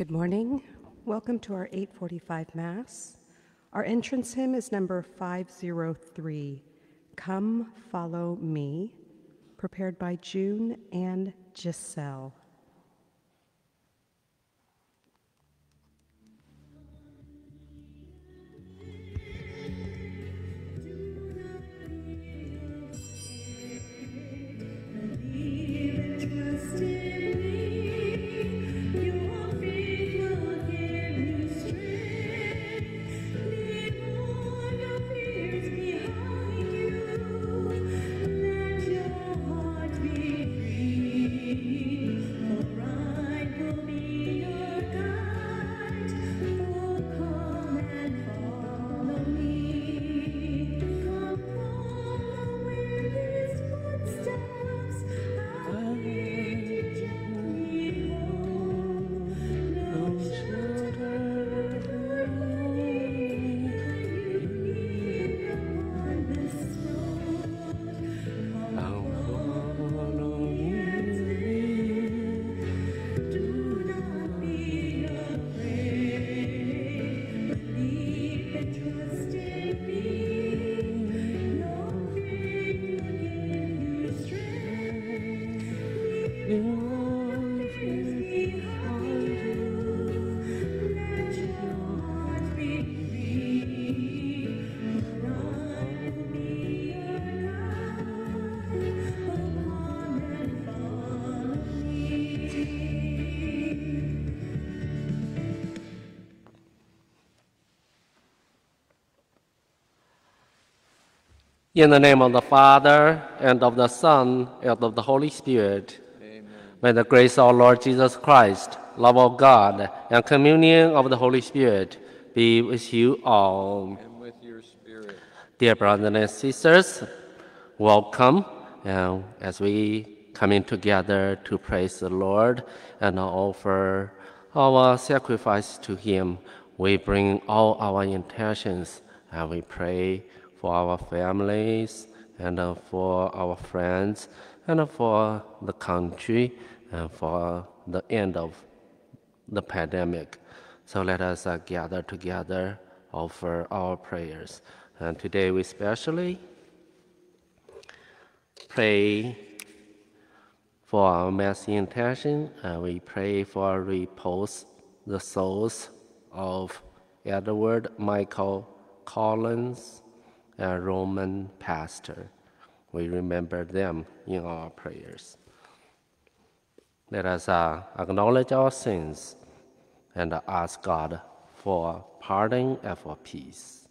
Good morning. Welcome to our 845 Mass. Our entrance hymn is number 503, Come Follow Me, prepared by June and Giselle. In the name of the Father, and of the Son, and of the Holy Spirit. Amen. May the grace of our Lord Jesus Christ, love of God, and communion of the Holy Spirit be with you all. And with your spirit. Dear brothers and sisters, welcome. And as we come in together to praise the Lord and offer our sacrifice to Him, we bring all our intentions and we pray for our families and uh, for our friends and for the country and for the end of the pandemic. So let us uh, gather together, offer our prayers. And today we especially pray for our mass intention. and we pray for repose the souls of Edward Michael Collins a Roman pastor. We remember them in our prayers. Let us uh, acknowledge our sins and ask God for pardon and for peace.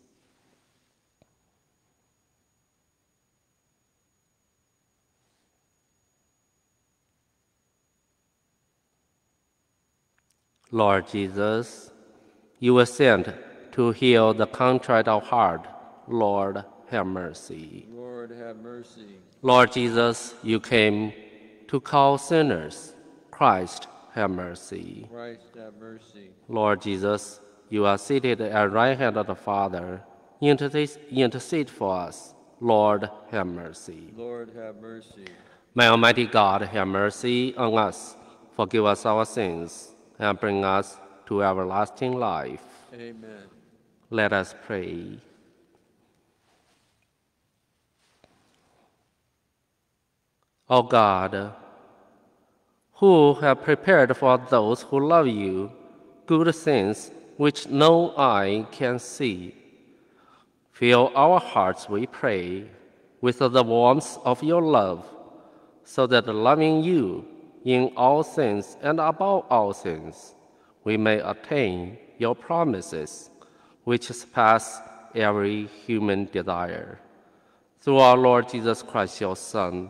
Lord Jesus, you were sent to heal the contrite of heart. Lord, have mercy. Lord, have mercy. Lord Jesus, you came to call sinners. Christ, have mercy. Christ, have mercy. Lord Jesus, you are seated at the right hand of the Father. Intercede, intercede for us. Lord, have mercy. Lord, have mercy. May Almighty God have mercy on us, forgive us our sins, and bring us to everlasting life. Amen. Let us pray. O God, who have prepared for those who love you good things which no eye can see, fill our hearts, we pray, with the warmth of your love, so that loving you in all things and above all things, we may attain your promises, which surpass every human desire. Through our Lord Jesus Christ, your Son,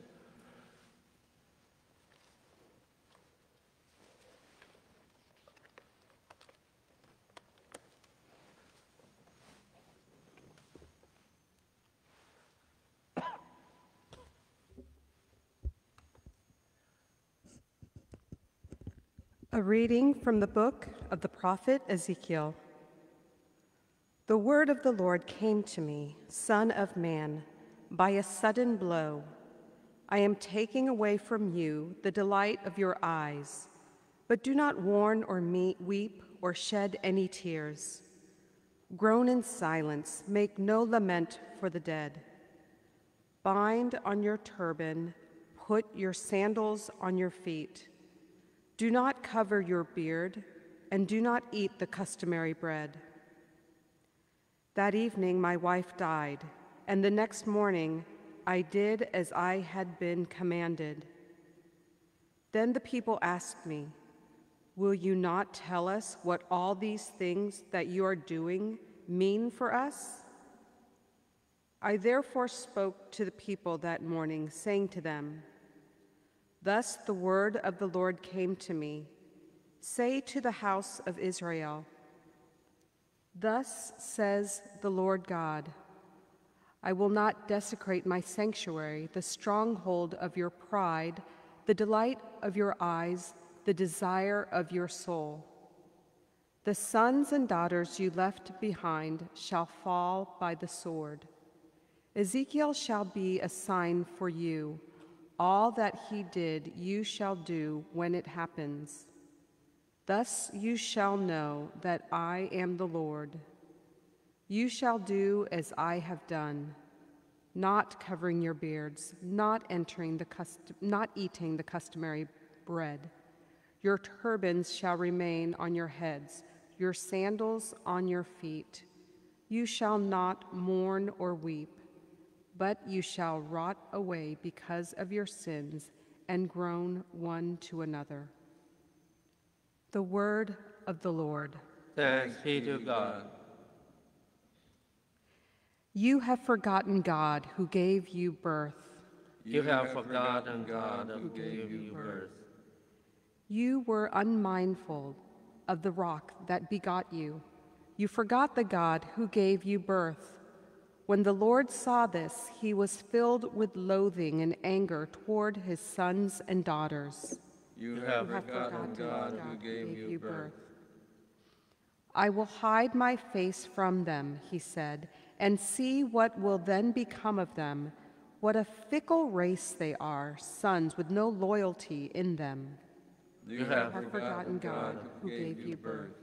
A reading from the book of the prophet Ezekiel. The word of the Lord came to me, Son of man, by a sudden blow. I am taking away from you the delight of your eyes, but do not warn or weep or shed any tears. Groan in silence, make no lament for the dead. Bind on your turban, put your sandals on your feet. Do not cover your beard, and do not eat the customary bread. That evening my wife died, and the next morning I did as I had been commanded. Then the people asked me, Will you not tell us what all these things that you are doing mean for us? I therefore spoke to the people that morning, saying to them, Thus the word of the Lord came to me Say to the house of Israel, Thus says the Lord God I will not desecrate my sanctuary, the stronghold of your pride, the delight of your eyes, the desire of your soul. The sons and daughters you left behind shall fall by the sword. Ezekiel shall be a sign for you. All that he did, you shall do when it happens. Thus you shall know that I am the Lord. You shall do as I have done, not covering your beards, not entering the custom, not eating the customary bread. Your turbans shall remain on your heads, your sandals on your feet. You shall not mourn or weep, but you shall rot away because of your sins and groan one to another. The word of the Lord. Thanks be to God. You have forgotten God who gave you birth. You have forgotten God who gave you birth. You were unmindful of the rock that begot you. You forgot the God who gave you birth. When the Lord saw this, he was filled with loathing and anger toward his sons and daughters. You You have have forgotten forgotten God who gave you birth. I will hide my face from them, he said, and see what will then become of them. What a fickle race they are, sons with no loyalty in them. You have forgotten God who gave you birth.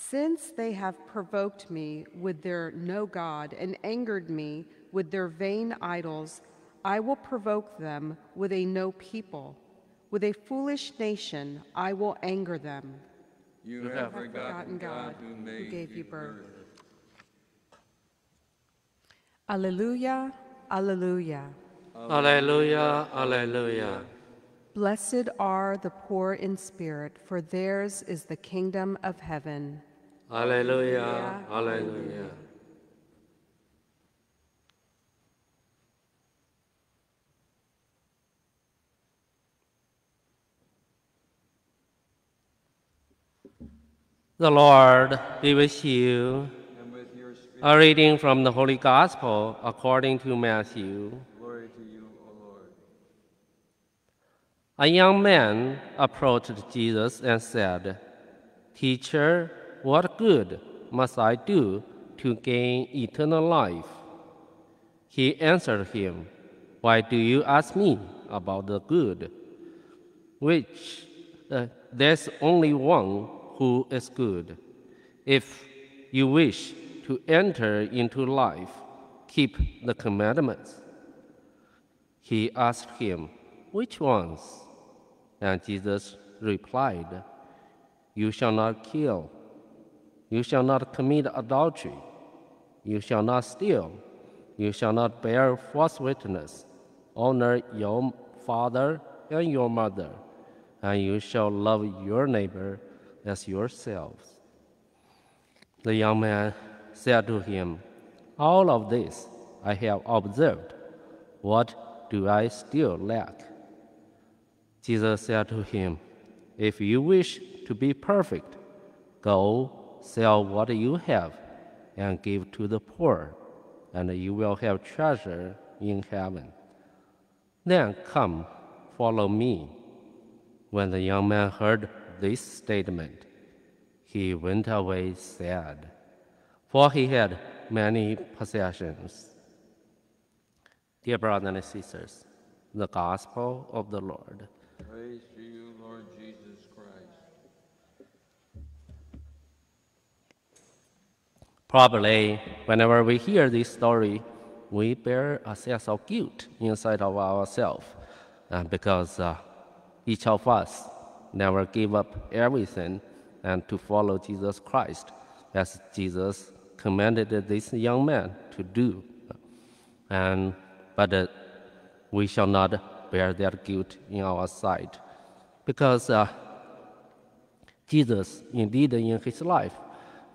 Since they have provoked me with their no God and angered me with their vain idols, I will provoke them with a no people. With a foolish nation, I will anger them. You have have Forgotten forgotten God God who who gave you you birth. birth. Alleluia, alleluia. Alleluia, alleluia. Blessed are the poor in spirit, for theirs is the kingdom of heaven. Hallelujah. Hallelujah. The Lord be with you. And with your spirit. A reading from the Holy Gospel according to Matthew. Glory to you, O Lord. A young man approached Jesus and said, Teacher, what good must I do to gain eternal life? He answered him, Why do you ask me about the good? Which uh, there's only one who is good. If you wish to enter into life, keep the commandments. He asked him, Which ones? And Jesus replied, You shall not kill. You shall not commit adultery. You shall not steal. You shall not bear false witness. Honor your father and your mother. And you shall love your neighbor as yourselves. The young man said to him, All of this I have observed. What do I still lack? Jesus said to him, If you wish to be perfect, go sell what you have and give to the poor, and you will have treasure in heaven. Then come, follow me. When the young man heard this statement, he went away sad, for he had many possessions. Dear brothers and sisters, the gospel of the Lord. Praise you, Lord Jesus Christ. Probably, whenever we hear this story, we bear a sense of guilt inside of ourselves uh, because uh, each of us never gave up everything and to follow Jesus Christ, as Jesus commanded this young man to do. And but uh, we shall not bear that guilt in our sight, because uh, Jesus, indeed, in his life,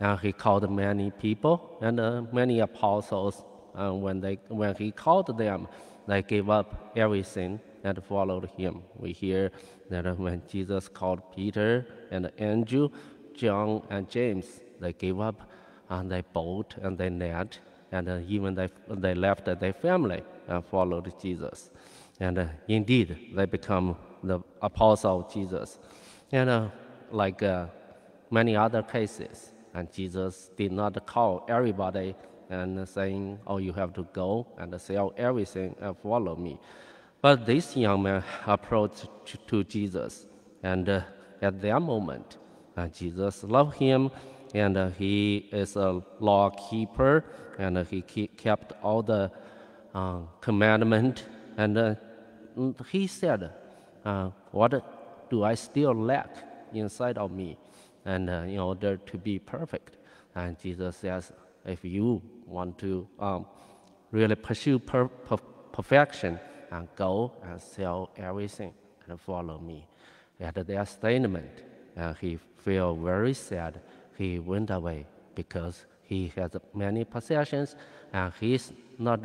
and he called many people and uh, many apostles. And when, they, when he called them, they gave up everything and followed him. We hear that uh, when Jesus called Peter and Andrew, John and James, they gave up and they boat and they net, and uh, even they, they left their family and followed Jesus. And uh, indeed, they become the apostle of Jesus. And uh, like uh, many other cases, and Jesus did not call everybody and saying, "Oh, you have to go and sell everything and follow me." But this young man approached to, Jesus, and uh, at that moment, uh, Jesus loved him, and uh, he is a law keeper, and uh, he ke- kept all the uh, commandment, and uh, he said, "What do I still lack inside of me?" And uh, in order to be perfect. And Jesus says, if you want to um, really pursue per- per- perfection, and go and sell everything and follow me. At that statement, uh, he felt very sad. He went away because he has many possessions and he's not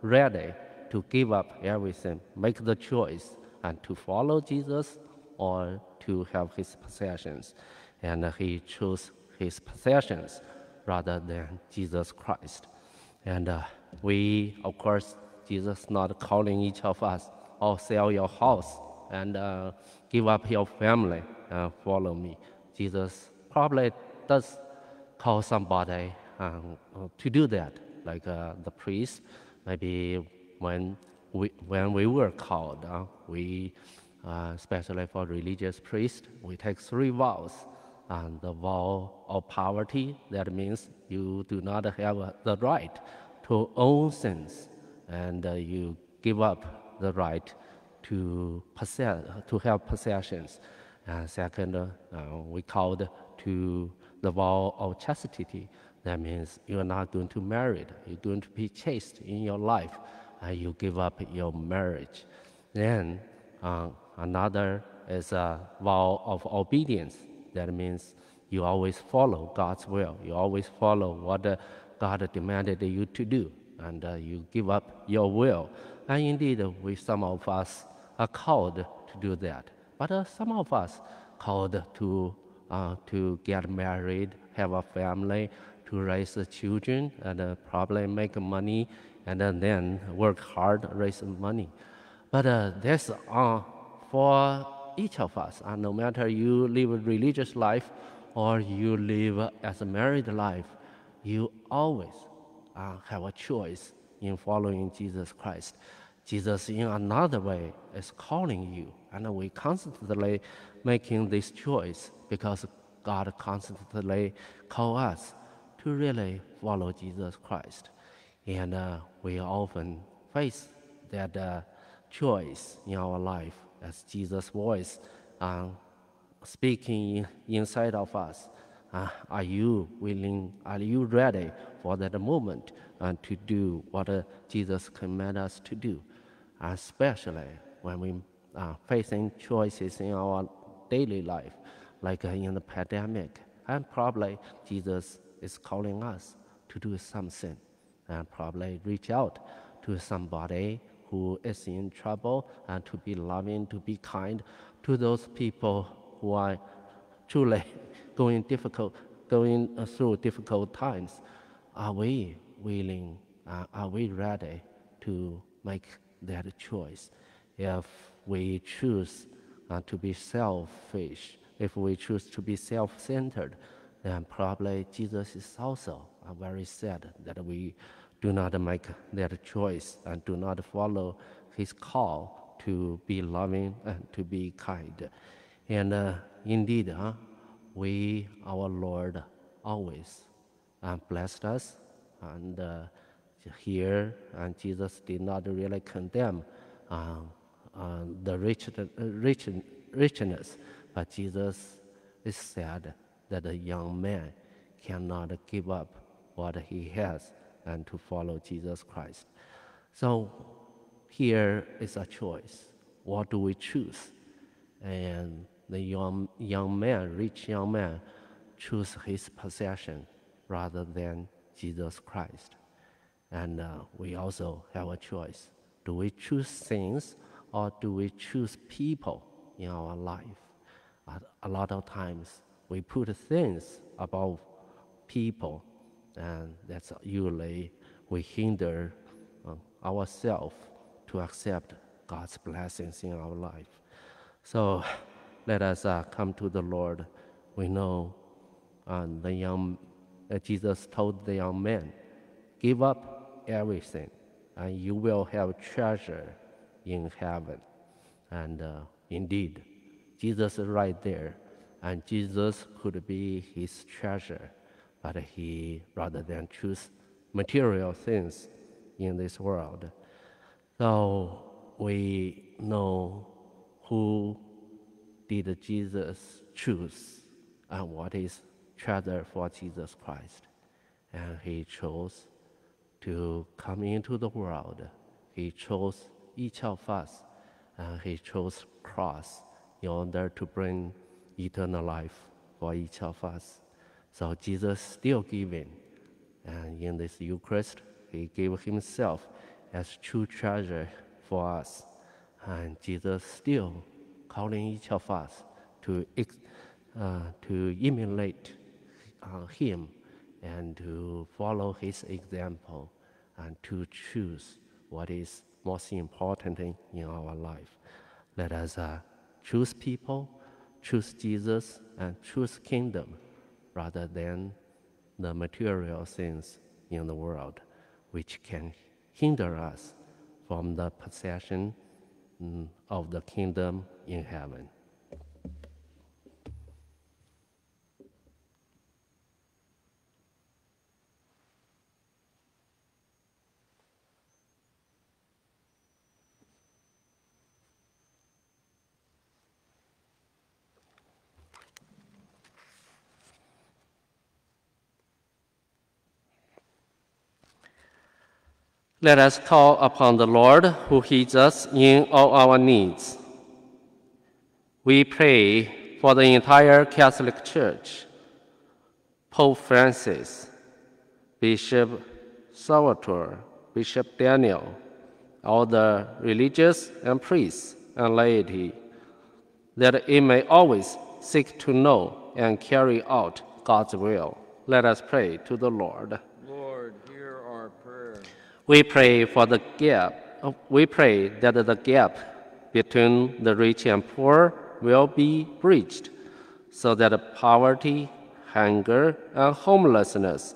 ready to give up everything, make the choice, and to follow Jesus or to have his possessions and he chose his possessions rather than Jesus Christ. And uh, we, of course, Jesus not calling each of us, oh, sell your house and uh, give up your family and follow me. Jesus probably does call somebody um, to do that, like uh, the priest. Maybe when we, when we were called, uh, we, uh, especially for religious priests, we take three vows and the vow of poverty, that means you do not have uh, the right to own things, and uh, you give up the right to possess, to have possessions. And second, uh, we called to the vow of chastity. That means you are not going to marry. You're going to be chaste in your life, and you give up your marriage. Then uh, another is a vow of obedience. That means you always follow God's will. You always follow what uh, God demanded you to do, and uh, you give up your will. And indeed, uh, we some of us are called to do that, but uh, some of us called to uh, to get married, have a family, to raise children, and uh, probably make money, and then- work hard, raise money. But that's uh, for each of us. Uh, no matter you live a religious life or you live as a married life, you always uh, have a choice in following Jesus Christ. Jesus, in another way, is calling you, and we constantly making this choice because God constantly call us to really follow Jesus Christ, and uh, we often face that uh, choice in our life as Jesus' voice um, speaking inside of us. Uh, are you willing? Are you ready for that moment uh, to do what uh, Jesus command us to do? Especially when we are facing choices in our daily life, like uh, in the pandemic, and probably Jesus is calling us to do something, and probably reach out to somebody who is in trouble and to be loving, to be kind to those people who are truly going difficult, going uh, through difficult times. Are we willing? Uh, are we ready to make that choice? If we choose uh, to be selfish, if we choose to be self-centered, then probably Jesus is also uh, very sad that we do not make that choice and do not follow his call to be loving and to be kind. And uh, indeed, huh, we, our Lord, always uh, blessed us. And uh, here, and Jesus did not really condemn uh, uh, the rich, rich, richness, but Jesus is sad that a young man cannot give up what he has and to follow Jesus Christ. So here is a choice. What do we choose? And the young, young man, rich young man, choose his possession rather than Jesus Christ. And uh, we also have a choice. Do we choose things or do we choose people in our life? A, a lot of times we put things above people, and that's usually we hinder uh, ourselves to accept God's blessings in our life. So let us uh, come to the Lord. We know uh, the young uh, Jesus told the young man, "Give up everything, and you will have treasure in heaven." And uh, indeed, Jesus is right there, and Jesus could be his treasure, but he rather than choose material things in this world. So we know who did Jesus choose and what is treasure for Jesus Christ. And he chose to come into the world. He chose each of us, and he chose cross in order to bring eternal life for each of us. So Jesus still giving, and in this Eucharist, he gave himself as true treasure for us. And Jesus still calling each of us to, uh, to emulate uh, him and to follow his example and to choose what is most important in, our life. Let us uh, choose people, choose Jesus, and choose kingdom rather than the material things in the world, which can hinder us from the possession mm, of the kingdom in heaven. Let us call upon the Lord who heeds us in all our needs. We pray for the entire Catholic Church, Pope Francis, Bishop Salvatore, Bishop Daniel, all the religious and priests and laity, that it may always seek to know and carry out God's will. Let us pray to the Lord. We pray for the gap. We pray that the gap between the rich and poor will be bridged, so that poverty, hunger, and homelessness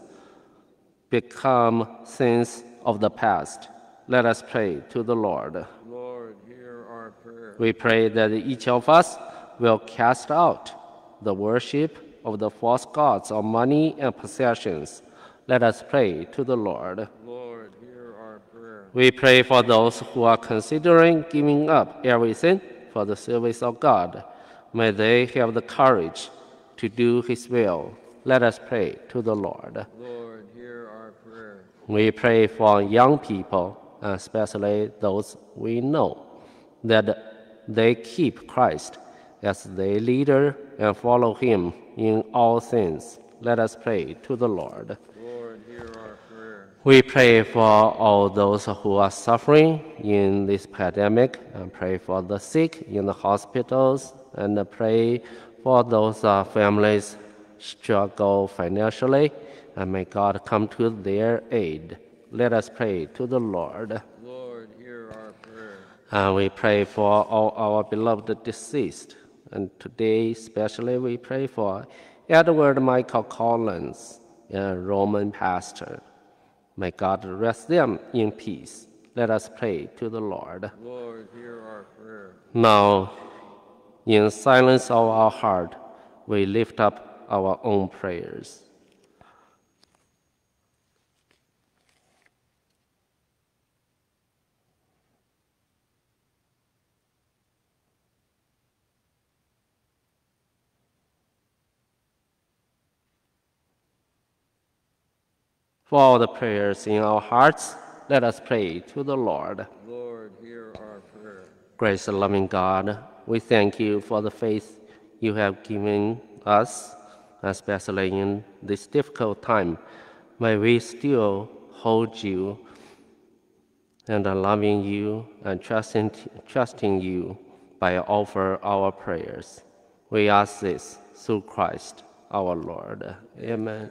become things of the past. Let us pray to the Lord. Lord, hear our prayer. We pray that each of us will cast out the worship of the false gods of money and possessions. Let us pray to the Lord. Lord, hear our prayer. We pray for those who are considering giving up everything for the service of God. May they have the courage to do His will. Let us pray to the Lord. Lord, hear our prayer. We pray for young people, especially those we know, that they keep Christ as their leader and follow Him in all things. Let us pray to the Lord. Lord, hear our prayer. We pray for all those who are suffering in this pandemic, and pray for the sick in the hospitals, and pray for those uh, families struggle financially, and may God come to their aid. Let us pray to the Lord. Lord, hear our prayer. And we pray for all our beloved deceased. And today, especially, we pray for Edward Michael Collins, a Roman pastor. May God rest them in peace. Let us pray to the Lord. Lord, hear our prayer. Now, in silence of our heart, we lift up our own prayers. For all the prayers in our hearts, let us pray to the Lord. Lord, hear our prayer. Grace loving God, we thank you for the faith you have given us, especially in this difficult time. May we still hold you and loving you and trusting, trusting you by offer our prayers. We ask this through Christ our Lord. Amen.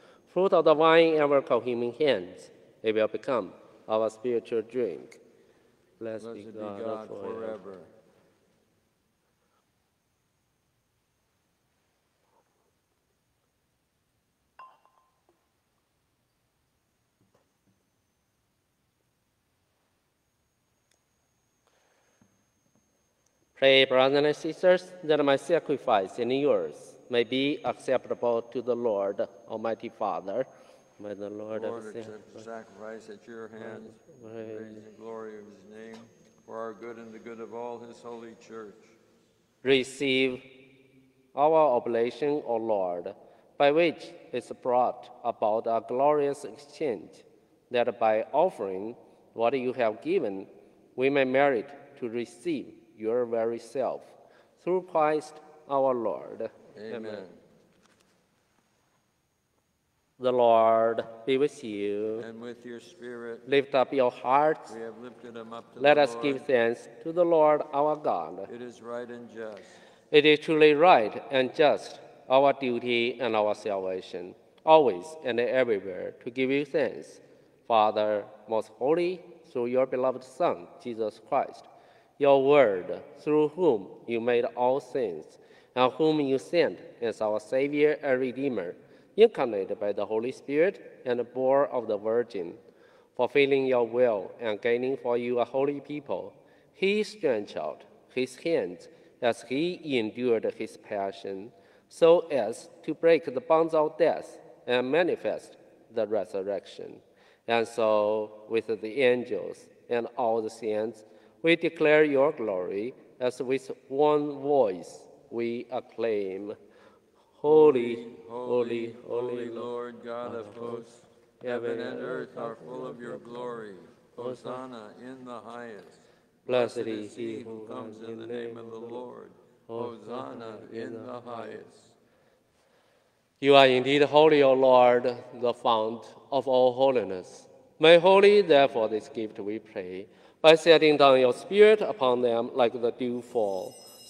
fruit of the vine and work of human hands. It will become our spiritual drink. Blessed, Blessed be be God, God forever. forever. Pray, brothers and sisters, that my sacrifice and yours may be acceptable to the Lord, Almighty Father. May the Lord, Lord, accept- the sacrifice at your hands, praise the glory of his name, for our good and the good of all his holy church. receive our oblation, O Lord, by which is brought about a glorious exchange, that by offering what you have given, we may merit to receive your very self. Through Christ our Lord. Amen. The Lord be with you. And with your spirit, Lift up your hearts. we have lifted him up to Let the us Lord. give thanks to the Lord our God. It is right and just. It is truly right and just, our duty and our salvation, always and everywhere, to give you thanks, Father, most holy, through your beloved Son, Jesus Christ, your Word, through whom you made all things, and whom you sent as our Savior and Redeemer, incarnated by the Holy Spirit, and born of the Virgin, fulfilling your will and gaining for you a holy people, he stretched out his hands as he endured his passion, so as to break the bonds of death and manifest the resurrection. And so, with the angels and all the saints, we declare your glory as with one voice we acclaim. Holy, holy, holy, Lord God of hosts, heaven and earth are full of your glory. Hosanna in the highest. Blessed is he who comes in the name of the Lord. Hosanna in the highest. You are indeed holy, O Lord, the fount of all holiness. May holy, therefore, this gift we pray, by setting down your Spirit upon them like the dewfall,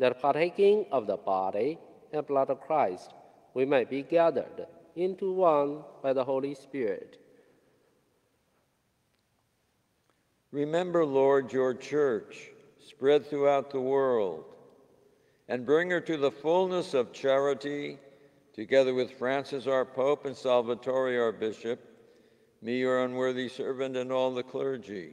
that partaking of the body and blood of Christ, we may be gathered into one by the Holy Spirit. Remember, Lord, your church spread throughout the world and bring her to the fullness of charity, together with Francis, our Pope, and Salvatore, our Bishop, me, your unworthy servant, and all the clergy.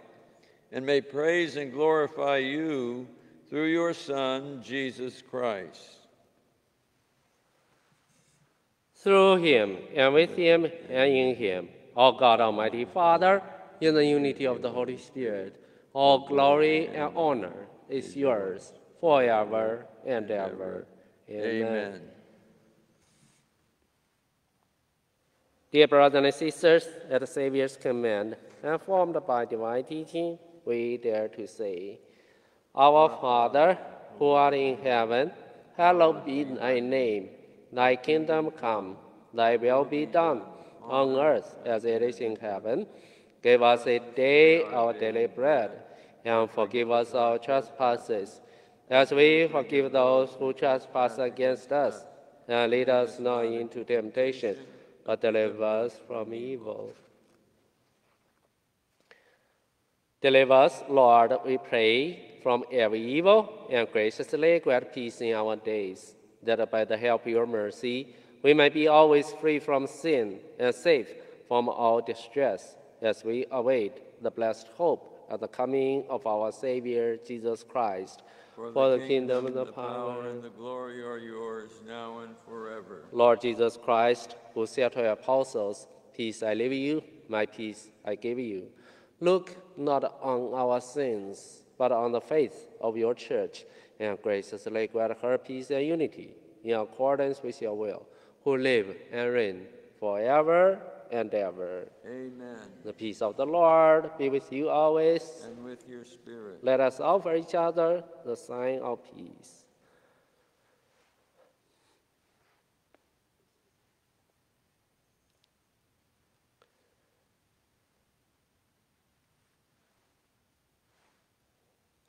and may praise and glorify you through your Son, Jesus Christ. Through him, and with him, and in him, O God Almighty Father, in the unity of the Holy Spirit, all glory and honor is yours forever and ever. Amen. Dear brothers and sisters, at the Savior's command, and formed by divine teaching, we dare to say, Our Father, who art in heaven, hallowed be thy name. Thy kingdom come, thy will be done, on earth as it is in heaven. Give us a day our daily bread, and forgive us our trespasses, as we forgive those who trespass against us. And lead us not into temptation, but deliver us from evil. Deliver us, Lord, we pray, from every evil, and graciously grant peace in our days. that by the help of your mercy, we may be always free from sin and safe from all distress as we await the blessed hope of the coming of our Savior Jesus Christ. For, the, kingdom and the power and the glory are yours, now and forever. Lord Jesus Christ, who said to your apostles, Peace I leave you, my peace I give you. Look not on our sins, but on the faith of your church, and graciously grant her peace and unity in accordance with your will, who live and reign forever and ever. Amen. The peace of the Lord be with you always. And with your spirit. Let us offer each other the sign of peace.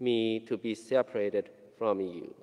me to be separated from you.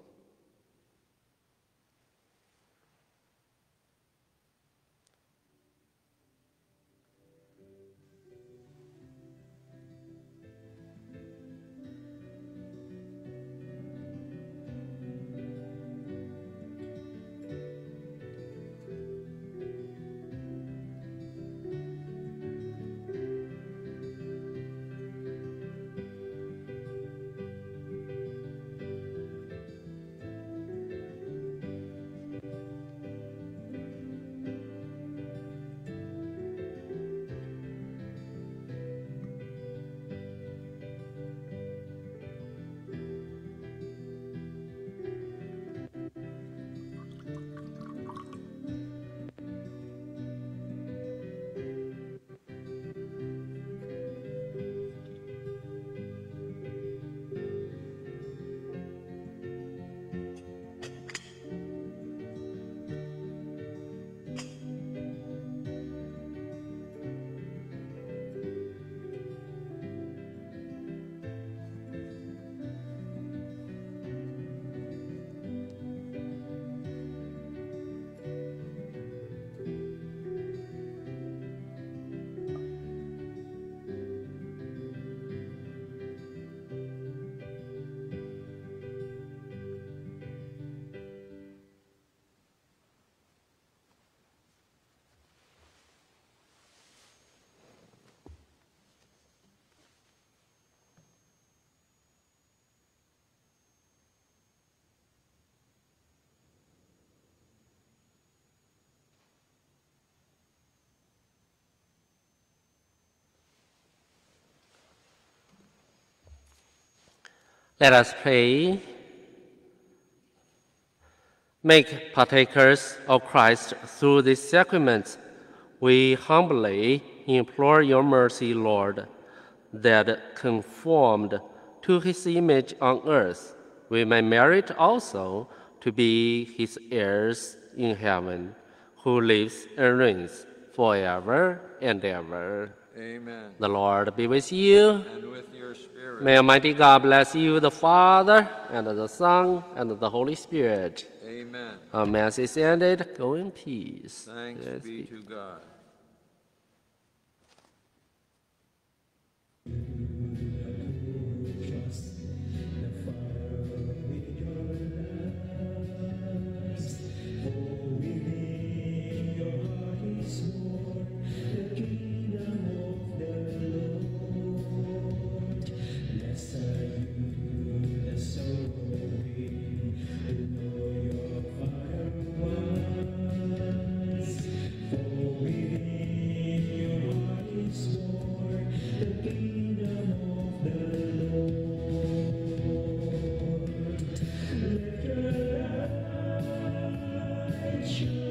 Let us pray. Make partakers of Christ through these sacraments. We humbly implore your mercy, Lord, that conformed to his image on earth, we may merit also to be his heirs in heaven, who lives and reigns forever and ever. Amen. The Lord be with you. And with your spirit. May Almighty God bless you, the Father, and the Son, and the Holy Spirit. Amen. Um, Our Mass is ended. Go in peace. Thanks Yes, be to God. Let